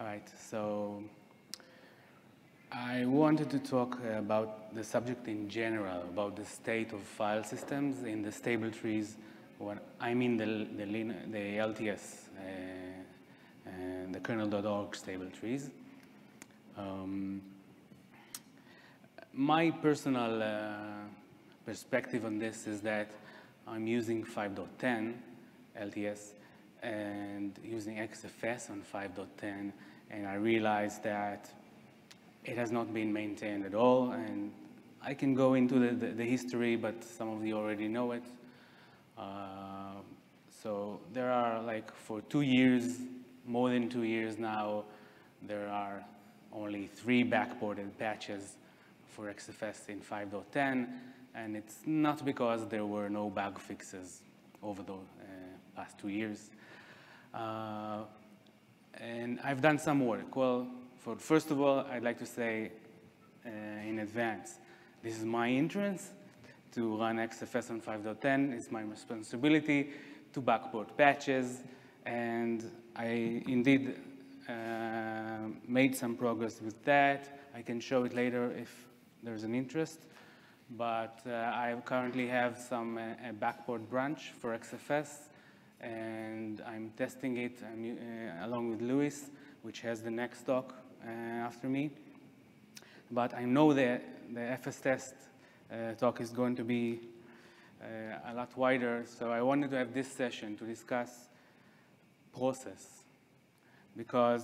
All right, so I wanted to talk about the subject in general, about the state of file systems in the stable trees. What I mean the, the, the LTS, uh, and the kernel.org stable trees. Um, my personal uh, perspective on this is that I'm using 5.10 LTS and using XFS on 5.10, and I realized that it has not been maintained at all, and I can go into the, the, the history, but some of you already know it. Uh, so there are like for two years, more than two years now, there are only three backported patches for XFS in 5.10, and it's not because there were no bug fixes over the uh, past two years. Uh, and I've done some work. Well, for, first of all, I'd like to say uh, in advance, this is my interest to run XFS on 5.10. It's my responsibility to backport patches, and I indeed uh, made some progress with that. I can show it later if there's an interest. But uh, I currently have some uh, backport branch for XFS, and I'm testing it I'm, uh, along with Luis, which has the next talk uh, after me. But I know that the FS test uh, talk is going to be uh, a lot wider, so I wanted to have this session to discuss process. Because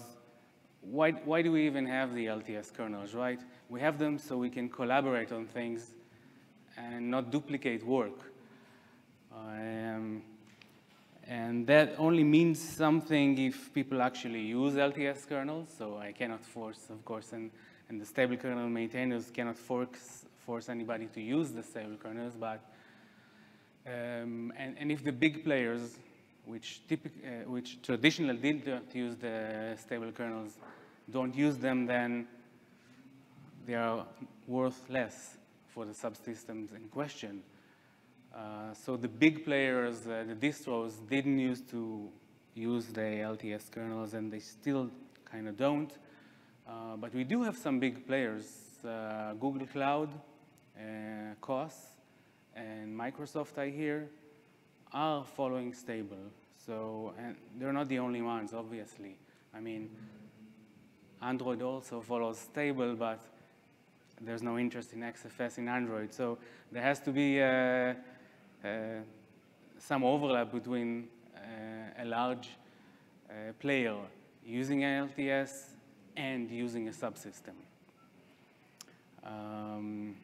why, why do we even have the LTS kernels, right? We have them so we can collaborate on things and not duplicate work. Um, and that only means something if people actually use LTS kernels. So I cannot force, of course, and, and the stable kernel maintainers cannot force, force anybody to use the stable kernels. But um, and, and if the big players, which, typic, uh, which traditionally didn't use the stable kernels, don't use them, then they are worth less for the subsystems in question. Uh, so the big players, uh, the distros, didn't used to use the LTS kernels, and they still kind of don't. Uh, but we do have some big players, uh, Google Cloud, COS, and Microsoft, I hear, are following stable. So, and they're not the only ones, obviously. I mean, Android also follows stable, but there's no interest in XFS in Android. So there has to be uh, uh, some overlap between uh, a large uh, player using an LTS and using a subsystem. Um,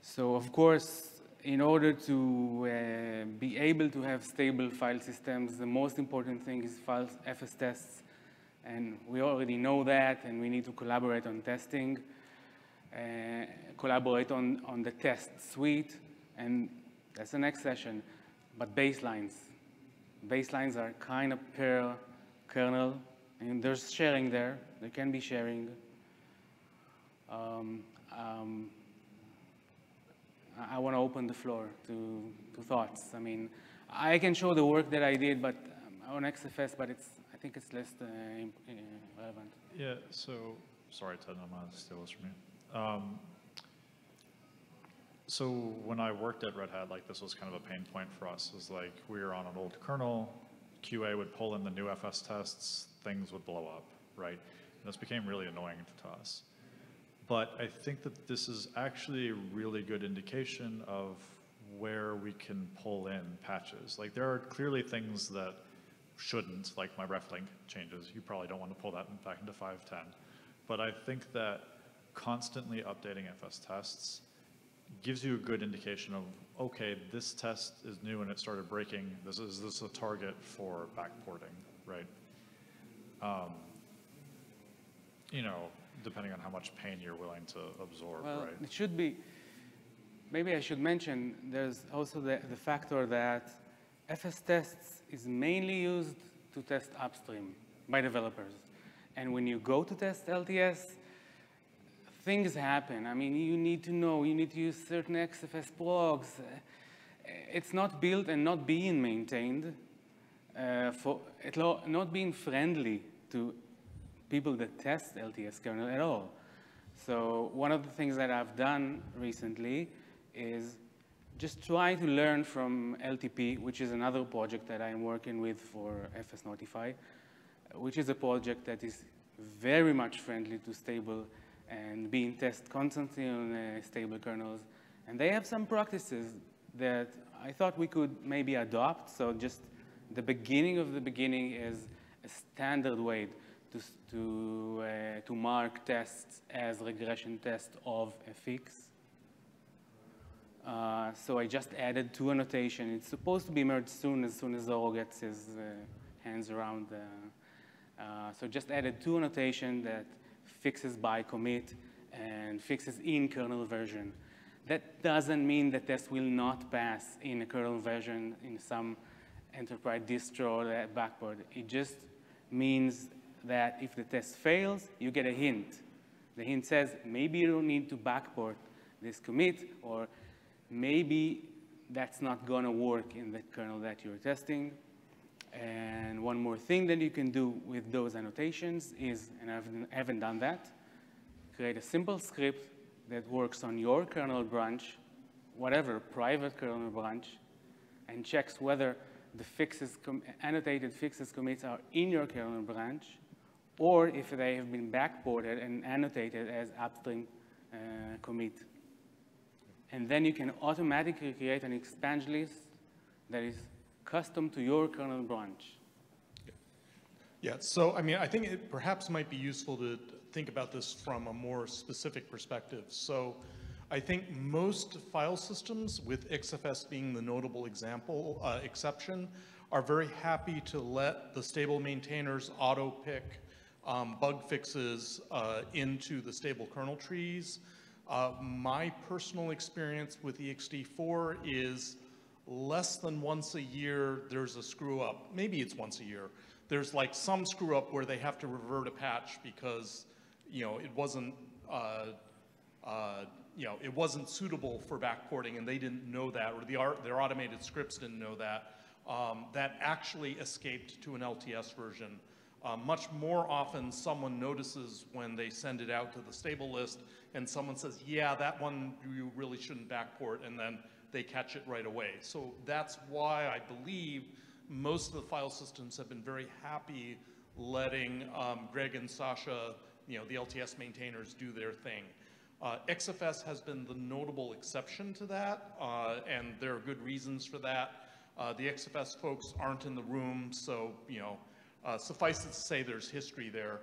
so of course, in order to uh, be able to have stable file systems, the most important thing is file FS tests. And we already know that, and we need to collaborate on testing, uh, collaborate on, on the test suite, and that's the next session. But baselines. Baselines are kind of per kernel, and there's sharing there. There can be sharing. Um, um, I want to open the floor to, to thoughts. I mean, I can show the work that I did, but um, on XFS, but it's I think it's less uh, uh, relevant. Yeah. So sorry, Ted, I'm gonna steal this from you. Um, so when I worked at Red Hat, like this was kind of a pain point for us. Is like we were on an old kernel, QA would pull in the new FS tests, things would blow up, right? And this became really annoying to us. But I think that this is actually a really good indication of where we can pull in patches. Like there are clearly things that shouldn't, like my reflink changes. You probably don't want to pull that back into 510. But I think that constantly updating FS tests gives you a good indication of, okay, this test is new and it started breaking. This is this a target for backporting, right? Um, you know, depending on how much pain you're willing to absorb, well, right? It should be, maybe I should mention, there's also the, the factor that FS tests is mainly used to test upstream by developers. And when you go to test LTS, things happen. I mean, you need to know, you need to use certain XFS progs. It's not built and not being maintained, uh, for not being friendly to people that test LTS kernel at all. So one of the things that I've done recently is just try to learn from LTP, which is another project that I'm working with for FS Notify, which is a project that is very much friendly to stable and being tested constantly on uh, stable kernels. And they have some practices that I thought we could maybe adopt. So just the beginning of the beginning is a standard way to, to, uh, to mark tests as regression tests of a fix. Uh, so I just added two annotation. It's supposed to be merged soon, as soon as Zorro gets his uh, hands around. Uh, so just added two annotation that fixes by commit and fixes in kernel version. That doesn't mean the test will not pass in a kernel version in some enterprise distro or backport. It just means that if the test fails, you get a hint. The hint says, maybe you don't need to backport this commit, or maybe that's not going to work in the kernel that you're testing. And one more thing that you can do with those annotations is, and I haven't, done that, create a simple script that works on your kernel branch, whatever private kernel branch, and checks whether the fixes, annotated fixes commits are in your kernel branch, or if they have been backported and annotated as upstream uh, commit. And then you can automatically create an expansion list that is custom to your kernel branch. Yeah, so I mean, I think it perhaps might be useful to think about this from a more specific perspective. So I think most file systems, with XFS being the notable example, uh, exception, are very happy to let the stable maintainers auto-pick um, bug fixes uh, into the stable kernel trees. Uh, my personal experience with EXT4 is less than once a year there's a screw up. Maybe it's once a year. There's like some screw up where they have to revert a patch because, you know, it wasn't, uh, uh, you know, it wasn't suitable for backporting and they didn't know that or the, their automated scripts didn't know that. Um, that actually escaped to an LTS version. Uh, much more often, someone notices when they send it out to the stable list and someone says, yeah, that one you really shouldn't backport, and then they catch it right away. So that's why I believe most of the file systems have been very happy letting um, Greg and Sasha, you know, the LTS maintainers do their thing. Uh, XFS has been the notable exception to that, uh, and there are good reasons for that. Uh, the XFS folks aren't in the room, so, you know, uh, suffice it to say there's history there.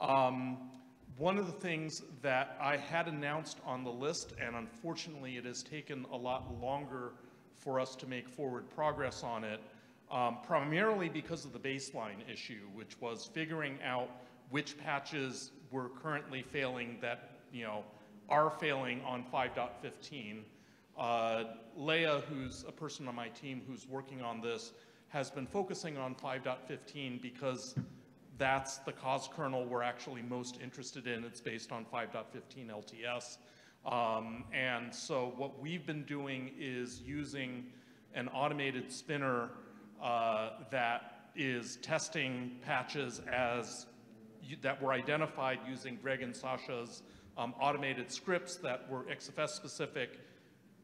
Um, one of the things that I had announced on the list, and unfortunately it has taken a lot longer for us to make forward progress on it, um, primarily because of the baseline issue, which was figuring out which patches were currently failing that, you know, are failing on 5.15. Uh, Leah, who's a person on my team who's working on this, has been focusing on 5.15 because that's the COS kernel we're actually most interested in. It's based on 5.15 LTS. Um, and so what we've been doing is using an automated spinner uh, that is testing patches as that were identified using Greg and Sasha's um, automated scripts that were XFS specific,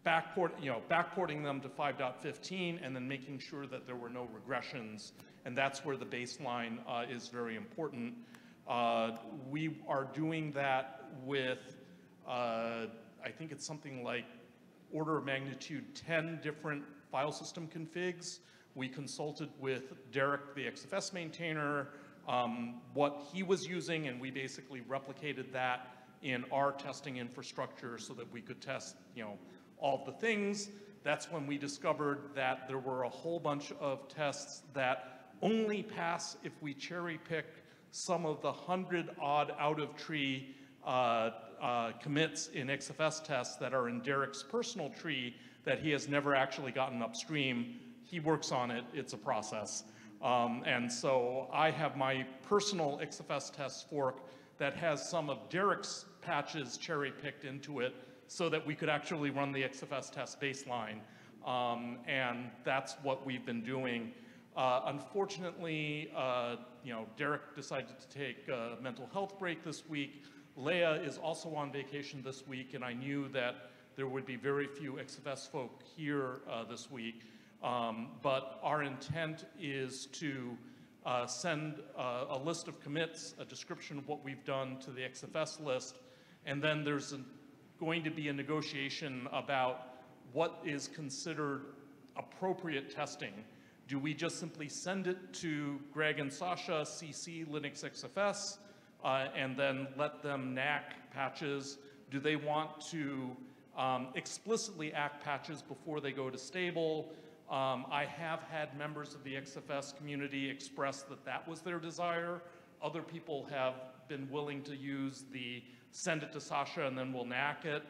backport, you know, backporting them to 5.15 and then making sure that there were no regressions and that's where the baseline uh, is very important. Uh, we are doing that with, uh, I think it's something like order of magnitude 10 different file system configs. We consulted with Darrick, the XFS maintainer, um, what he was using, and we basically replicated that in our testing infrastructure so that we could test, you know, all the things. That's when we discovered that there were a whole bunch of tests that only pass if we cherry pick some of the hundred odd out of tree uh, uh, commits in XFS tests that are in Darrick's personal tree that he has never actually gotten upstream. He works on it, it's a process. Um, and so I have my personal XFS test fork that has some of Darrick's patches cherry picked into it so that we could actually run the XFS test baseline. Um, and that's what we've been doing. Uh, unfortunately, uh, you know, Darrick decided to take a mental health break this week. Leah is also on vacation this week, and I knew that there would be very few XFS folk here uh, this week. Um, but our intent is to uh, send uh, a list of commits, a description of what we've done to the XFS list, and then there's a, going to be a negotiation about what is considered appropriate testing. Do we just simply send it to Greg and Sasha, CC Linux XFS, uh, and then let them NACK patches? Do they want to um, explicitly ACK patches before they go to stable? Um, I have had members of the XFS community express that that was their desire. Other people have been willing to use the send it to Sasha and then we'll NACK it.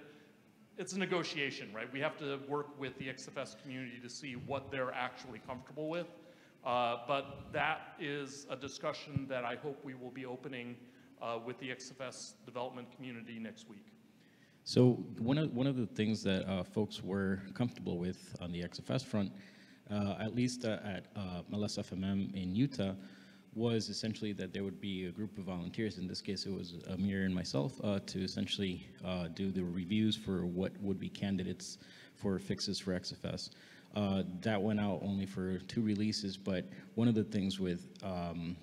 It's a negotiation, right? We have to work with the XFS community to see what they're actually comfortable with. Uh, but that is a discussion that I hope we will be opening uh, with the XFS development community next week. So one of, one of the things that uh, folks were comfortable with on the XFS front, uh, at least uh, at uh, FMM in Utah, was essentially that there would be a group of volunteers, in this case it was Amir and myself, uh, to essentially uh, do the reviews for what would be candidates for fixes for XFS. Uh, that went out only for two releases, but one of the things with um,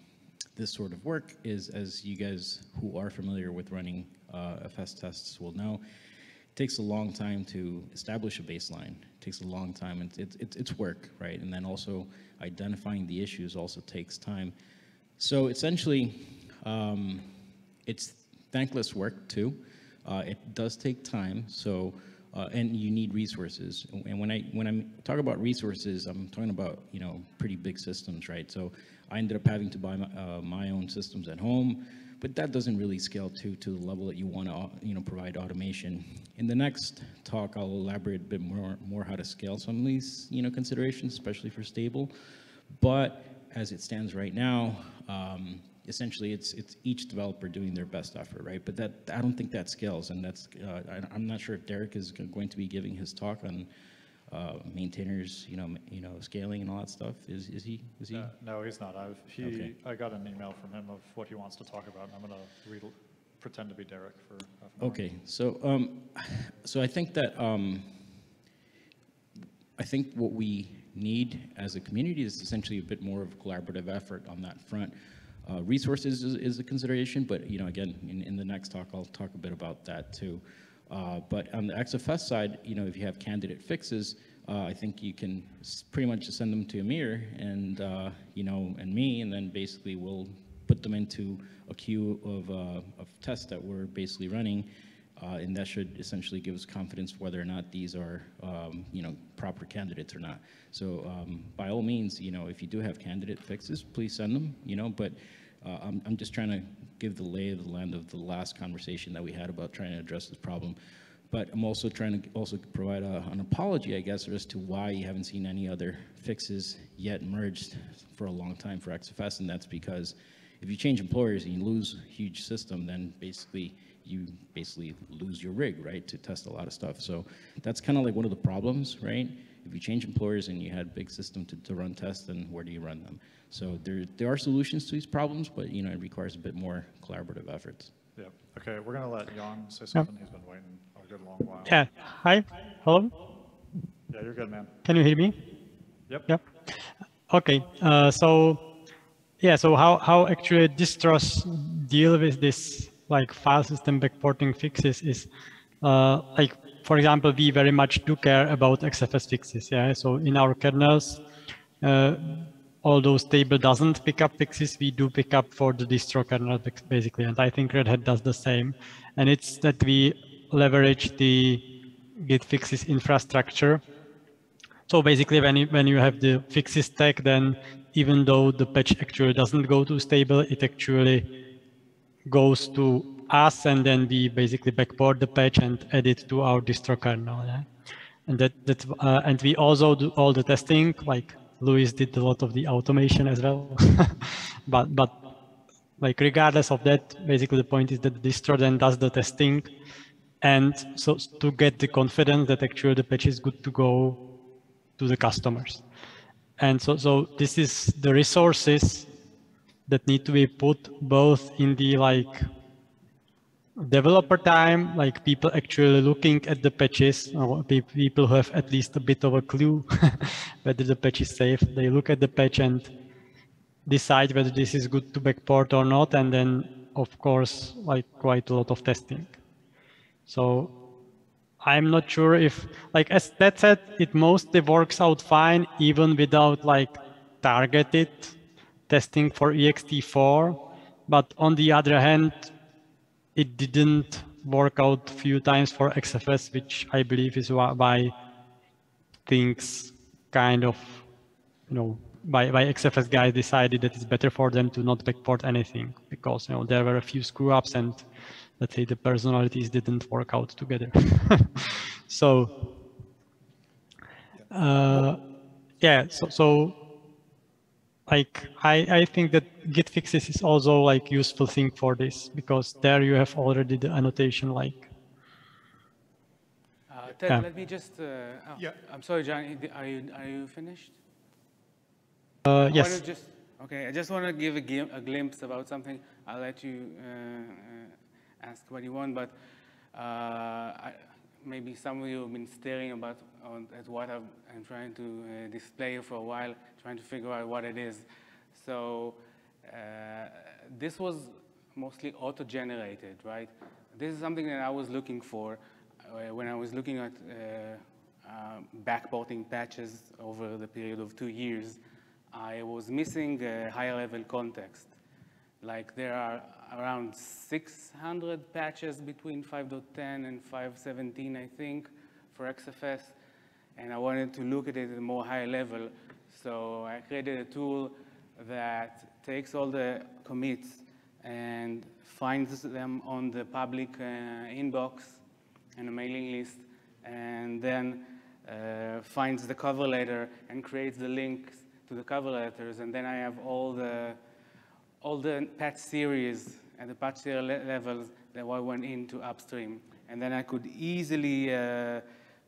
this sort of work is, as you guys who are familiar with running uh, FS tests will know, it takes a long time to establish a baseline. It takes a long time, and it's, it's, it's work, right? And then also identifying the issues also takes time. So essentially, um, it's thankless work too. Uh, it does take time, so uh, and you need resources. And when I when I talk about resources, I'm talking about you know pretty big systems, right? So I ended up having to buy my, uh, my own systems at home but that doesn't really scale to, to the level that you want to you know, provide automation. In the next talk, I'll elaborate a bit more, more how to scale some of these you know, considerations, especially for stable. But as it stands right now, um, essentially it's it's each developer doing their best effort, right? But that I don't think that scales, and that's uh, I, am not sure if Darrick is going to be giving his talk on uh, maintainers, you know, you know, scaling and all that stuff? Is is he? Is he? No, no he's not. I've he. Okay. I got an email from him of what he wants to talk about, and I'm gonna read, pretend to be Darrick for. Okay, so um, so I think that um, I think what we need as a community is essentially a bit more of a collaborative effort on that front. Uh, resources is, is, a consideration, but you know, again, in, in the next talk, I'll talk a bit about that too. Uh, but on the XFS side, you know, if you have candidate fixes, uh, I think you can pretty much send them to Amir and, uh, you know, and me, and then basically we'll put them into a queue of, uh, of tests that we're basically running. Uh, and that should essentially give us confidence whether or not these are, um, you know, proper candidates or not. So um, by all means, you know, if you do have candidate fixes, please send them, you know, but uh, I'm, I'm just trying to give the lay of the land of the last conversation that we had about trying to address this problem. But I'm also trying to also provide a, an apology, I guess, as to why you haven't seen any other fixes yet merged for a long time for XFS, and that's because if you change employers and you lose a huge system, then basically you basically lose your rig, right, to test a lot of stuff. So that's kind of like one of the problems, right? If you change employers and you had big system to, to run tests, then where do you run them? So there, there are solutions to these problems, but you know, it requires a bit more collaborative efforts. Yeah. Okay, we're gonna let Jan say something. He's been waiting a good long while. Yeah. Hi. Hello. Yeah, you're good, man. Can you hear me? Yep. Yep. Okay. Uh, so, yeah. So how how actually distros deal with this like file system backporting fixes is uh, like for example we very much do care about XFS fixes. Yeah. So in our kernels. Uh, although stable doesn't pick up fixes, we do pick up for the distro kernel basically. And I think Red Hat does the same. And it's that we leverage the Git fixes infrastructure. So basically when you, when you have the fixes tag, then even though the patch actually doesn't go to stable, it actually goes to us and then we basically backport the patch and add it to our distro kernel. Yeah? And that, that uh, and we also do all the testing like Luis did a lot of the automation as well. but but like regardless of that, basically the point is that the distro then does the testing. And so to get the confidence that actually the patch is good to go to the customers. and so so this is the resources that need to be put both in the like developer time, like people actually looking at the patches, people who have at least a bit of a clue whether the patch is safe. They look at the patch and decide whether this is good to backport or not, and then of course, like quite a lot of testing. So I'm not sure if, like as that said, it mostly works out fine even without like targeted testing for ext4. But on the other hand, it didn't work out a few times for XFS, which I believe is why, things kind of, you know, by, by XFS guys decided that it's better for them to not backport anything because, you know, there were a few screw ups and let's say the personalities didn't work out together. so, uh, yeah, so, so like I, I think that git fixes is also like useful thing for this because there you have already the annotation like Uh, Ted, Yeah. let me just, uh, oh, Yeah. I'm sorry, John, are you, are you finished? uh, yes just, okay, I just want to give a, glim- a glimpse about something. I'll let you uh, uh, ask what you want, but uh, I, maybe some of you have been staring about on, at what I'm, I'm trying to uh, display for a while, trying to figure out what it is. So uh, this was mostly auto-generated, right? This is something that I was looking for uh, when I was looking at uh, uh, backporting patches over the period of two years. I was missing a higher level context. Like there are around 600 patches between 5.10 and 5.17, I think, for XFS. And I wanted to look at it at a more high level. So I created a tool that takes all the commits and finds them on the public uh, inbox and a mailing list, and then uh, finds the cover letter and creates the links to the cover letters, and then I have all the all the patch series and the patch series le- levels that I went into upstream, and then I could easily uh,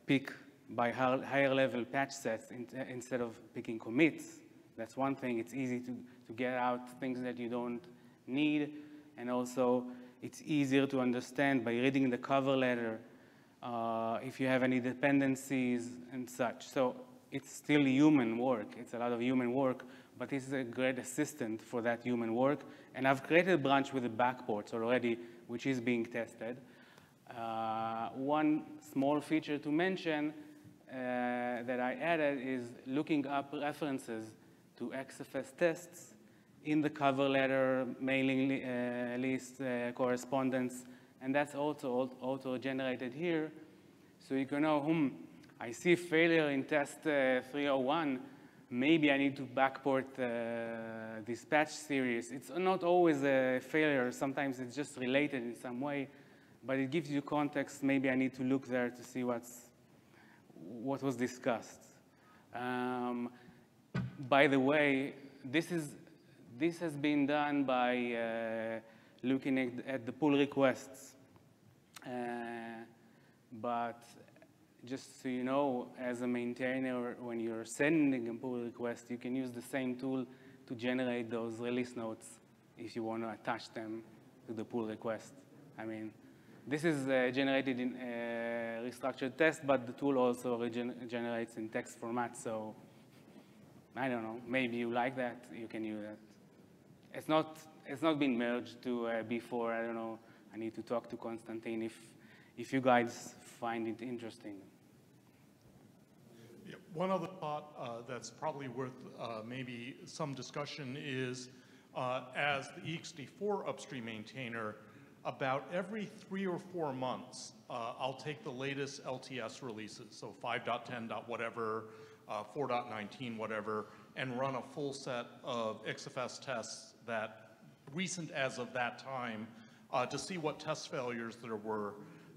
pick by higher level patch sets in, instead of picking commits. That's one thing. It's easy to, to get out things that you don't need, and also it's easier to understand by reading the cover letter uh, if you have any dependencies and such. So it's still human work. It's a lot of human work, but this is a great assistant for that human work. And I've created a branch with the backports already, which is being tested. Uh, one small feature to mention that I added is looking up references to XFS tests in the cover letter, mailing li- uh, list, uh, correspondence, and that's also auto-generated here. So you can know, hmm, I see failure in test uh, 301, maybe I need to backport uh, this patch series. It's not always a failure, sometimes it's just related in some way, but it gives you context, maybe I need to look there to see what's, what was discussed. Um, by the way, this, is, this has been done by uh, looking at, at the pull requests. Uh, but just so you know, as a maintainer, when you're sending a pull request, you can use the same tool to generate those release notes if you want to attach them to the pull request. I mean, this is uh, generated in a reStructuredText, but the tool also generates in text format, so I don't know, maybe you like that, you can use that. It's not, it's not been merged to uh, before, I don't know, I need to talk to Konstantin if, if you guys find it interesting. Yeah, One other thought uh, that's probably worth uh, maybe some discussion is, uh, as the ext4 upstream maintainer, about every three or four months, uh, I'll take the latest LTS releases, so 5.10. whatever, uh, 4.19 whatever, and run a full set of XFS tests that recent as of that time uh, to see what test failures there were.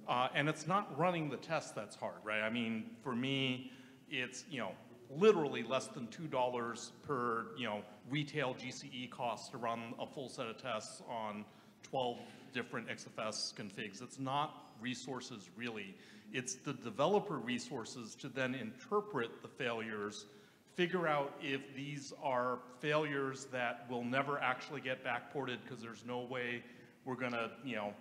Uh, and it's not running the test that's hard, right? I mean, for me, it's, you know, literally less than $2 per, you know, retail GCE cost to run a full set of tests on 12 different XFS configs. It's not resources really. It's the developer resources to then interpret the failures, figure out if these are failures that will never actually get backported because there's no way we're going to, you know,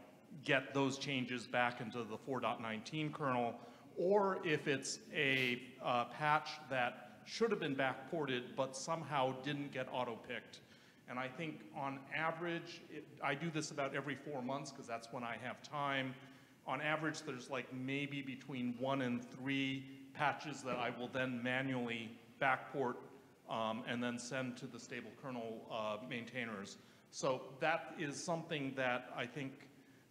get those changes back into the 4.19 kernel, or if it's a uh, patch that should have been backported but somehow didn't get auto-picked. And I think on average, it, I do this about every four months because that's when I have time. On average, there's like maybe between one and three patches that I will then manually backport um, and then send to the stable kernel uh, maintainers. So that is something that I think,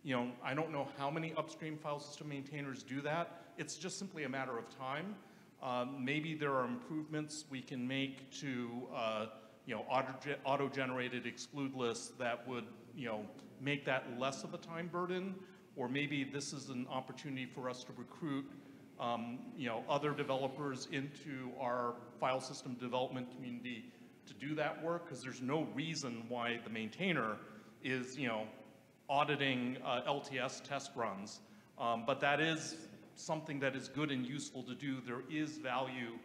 you know, I don't know how many upstream file system maintainers do that. It's just simply a matter of time. Um, maybe there are improvements we can make to, uh, you know, auto-generated exclude lists that would, you know, make that less of a time burden. Or maybe this is an opportunity for us to recruit um, you know, other developers into our file system development community to do that work because there's no reason why the maintainer is, you know, auditing uh, LTS test runs. Um, but that is something that is good and useful to do. There is value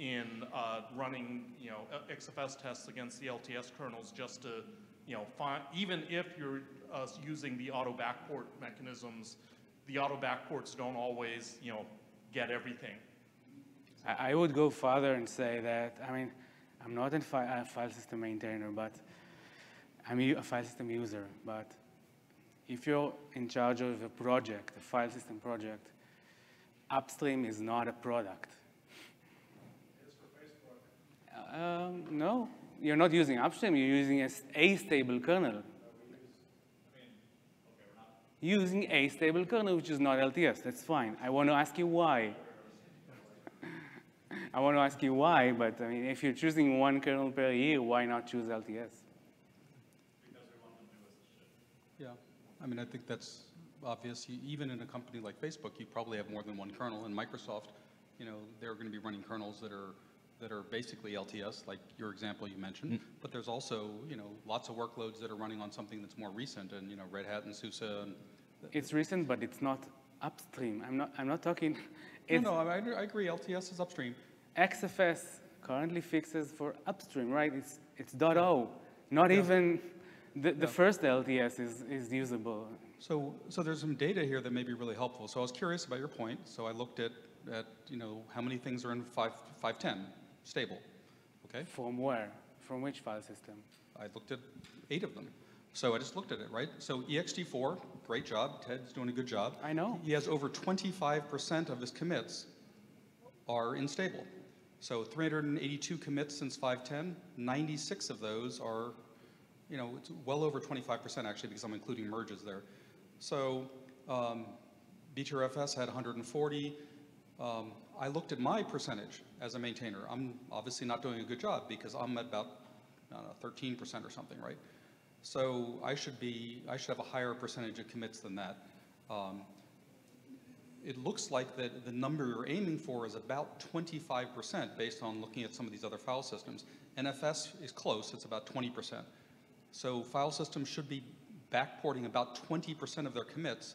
in uh, running, you know, XFS tests against the LTS kernels just to, you know, find, even if you're uh, using the auto backport mechanisms, the auto backports don't always, you know, get everything. I, I would go further and say that, I mean, I'm not a fi file system maintainer, but I'm a file system user. But if you're in charge of a project, a file system project, upstream is not a product. Um, no, you're not using upstream, you're using a, a stable kernel. Using a stable kernel, which is not LTS, that's fine. I want to ask you why. I want to ask you why, but I mean, if you're choosing one kernel per year, why not choose LTS? Yeah, I mean, I think that's obvious. You, even in a company like Facebook, you probably have more than one kernel. And Microsoft, you know, they're going to be running kernels that are that are basically LTS, like your example you mentioned. Mm. But there's also, you know, lots of workloads that are running on something that's more recent, and you know, Red Hat and SUSE. And it's recent, but it's not upstream. I'm not. I'm not talking. no, no, I, I agree. LTS is upstream. XFS currently fixes for upstream, right? It's, it's .0. Not yeah. even the, the yeah. first LTS is, is usable. So, so there's some data here that may be really helpful. So I was curious about your point. So I looked at, at you know, how many things are in 5, 510 stable, okay? From where? From which file system? I looked at eight of them. So I just looked at it, right? So ext4, great job. Ted's doing a good job. I know. He has over 25% of his commits are in stable. So 382 commits since 510, 96 of those are, you know, it's well over 25% actually because I'm including merges there. So um, BTRFS had 140. Um, I looked at my percentage as a maintainer. I'm obviously not doing a good job because I'm at about, know, 13% or something, right? So I should be, I should have a higher percentage of commits than that. Um, it looks like that the number you're aiming for is about 25% based on looking at some of these other file systems. NFS is close, it's about 20%. So file systems should be backporting about 20% of their commits.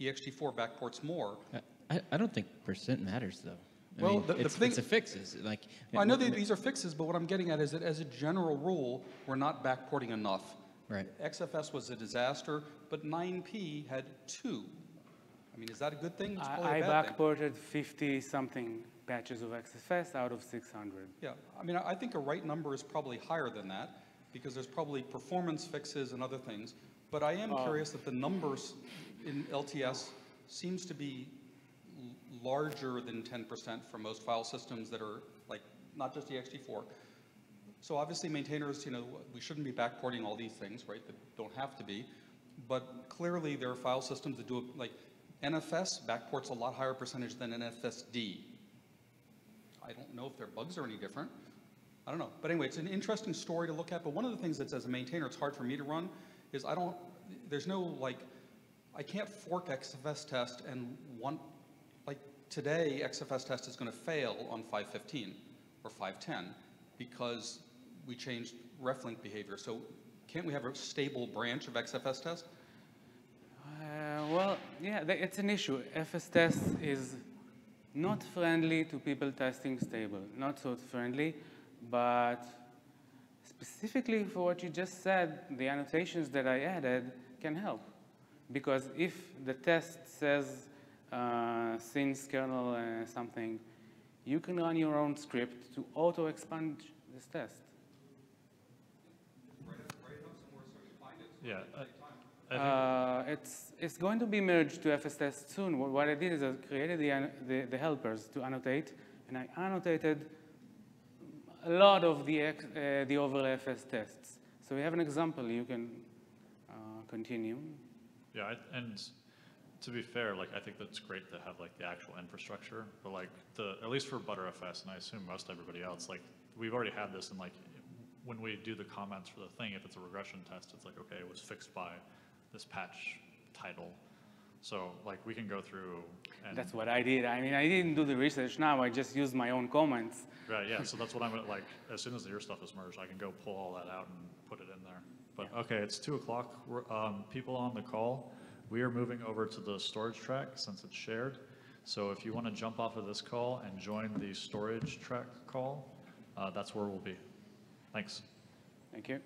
ext4 backports more. I, I don't think percent matters though. I well, mean, the, the it's, thing, it's a fixes. Like, well, I know that these are fixes, but what I'm getting at is that as a general rule, we're not backporting enough. Right. XFS was a disaster, but 9P had two I mean, is that a good thing? I, I backported 50 something patches of XFS out of 600. Yeah, I mean, I think a right number is probably higher than that because there's probably performance fixes and other things. But I am uh, curious that the numbers in LTS seems to be larger than 10% for most file systems that are like not just ext4. So obviously maintainers, you know, we shouldn't be backporting all these things, right? That don't have to be. But clearly there are file systems that do it, like NFS backports a lot higher percentage than NFSD. I don't know if their bugs are any different. I don't know. But anyway, it's an interesting story to look at. But one of the things that as a maintainer, it's hard for me to run is I don't, there's no like, I can't fork XFS test and want, today, XFS test is going to fail on 515 or 510 because we changed reflink behavior. So can't we have a stable branch of XFS test? Uh, well, yeah, it's an issue. FS test is not friendly to people testing stable, not so friendly. But specifically for what you just said, the annotations that I added can help. Because if the test says uh, since kernel uh, something, you can run your own script to auto-expand this test. Yeah. I- I think- Uh, it's, it's going to be merged to fs FSTest soon. What, what I did is I created the, the, the helpers to annotate, and I annotated a lot of the, ex, uh, the overlay FS tests. So we have an example you can uh, continue. Yeah, and to be fair, like, I think that's great to have like the actual infrastructure, but like the, at least for Btrfs, and I assume most everybody else, like, we've already had this and like, when we do the comments for the thing, if it's a regression test, it's like, okay, it was fixed by this patch title. So like, we can go through and. That's what I did. I mean, I didn't do the research now. I just used my own comments. Right, yeah, so that's what I'm gonna, like, as soon as your stuff is merged, I can go pull all that out and put it in there. But, okay, it's two o'clock, um, people on the call, we are moving over to the storage track since it's shared. So if you wanna jump off of this call and join the storage track call, uh, that's where we'll be. Thanks. Thank you.